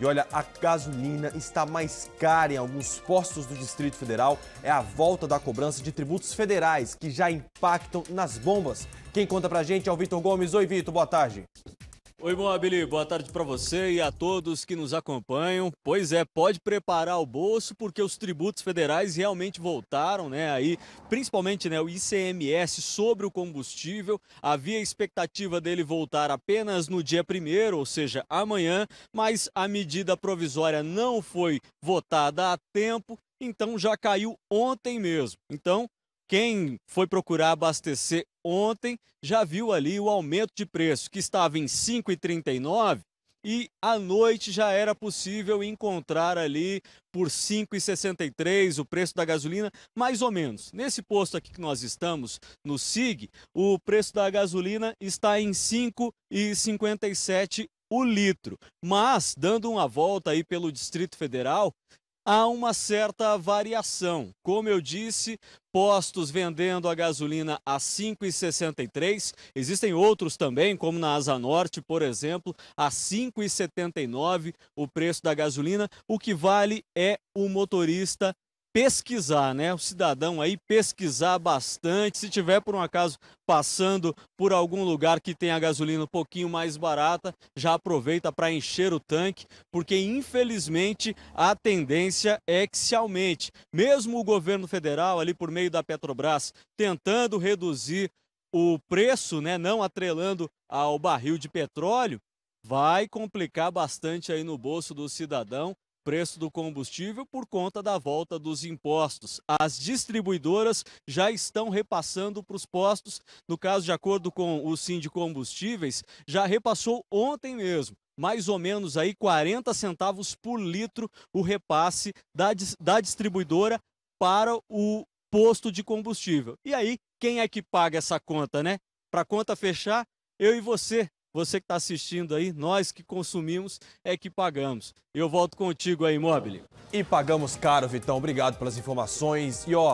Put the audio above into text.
E olha, a gasolina está mais cara em alguns postos do Distrito Federal. É a volta da cobrança de tributos federais que já impactam nas bombas. Quem conta pra gente é o Vitor Gomes. Oi, Vitor, boa tarde. Oi, Mobili, boa tarde para você e a todos que nos acompanham. Pois é, pode preparar o bolso porque os tributos federais realmente voltaram, né? Aí, principalmente, né, o ICMS sobre o combustível. Havia expectativa dele voltar apenas no dia primeiro, ou seja, amanhã, mas a medida provisória não foi votada a tempo, então já caiu ontem mesmo. Então, quem foi procurar abastecer ontem já viu ali o aumento de preço, que estava em 5,39 e à noite já era possível encontrar ali por 5,63 o preço da gasolina, mais ou menos. Nesse posto aqui que nós estamos, no SIG, o preço da gasolina está em 5,57 o litro. Mas, dando uma volta aí pelo Distrito Federal, há uma certa variação. Como eu disse, postos vendendo a gasolina a 5,63. Existem outros também, como na Asa Norte, por exemplo, a 5,79 o preço da gasolina. O que vale é o motorista pesquisar, né? O cidadão aí pesquisar bastante. Se tiver por um acaso passando por algum lugar que tem a gasolina um pouquinho mais barata, já aproveita para encher o tanque, porque infelizmente a tendência é que se aumente. Mesmo o governo federal ali por meio da Petrobras tentando reduzir o preço, né, não atrelando ao barril de petróleo, vai complicar bastante aí no bolso do cidadão preço do combustível por conta da volta dos impostos. As distribuidoras já estão repassando para os postos, no caso, de acordo com o Sim de Combustíveis, já repassou ontem mesmo. Mais ou menos aí 40 centavos por litro o repasse da, da distribuidora para o posto de combustível. E aí, quem é que paga essa conta, né? Para a conta fechar, eu e você, você que está assistindo aí, nós que consumimos é que pagamos. Eu volto contigo aí, Mobile. E pagamos caro, Vitão. Obrigado pelas informações. E ó,